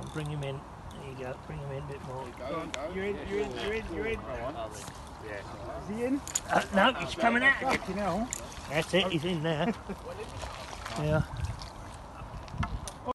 on, bring him in. There you go. Bring him in a bit more. Go, go. You're in, you're in, you're in, you're in. Yeah. Is he in? Uh, no, he's coming out. That's it. He's in there. Yeah.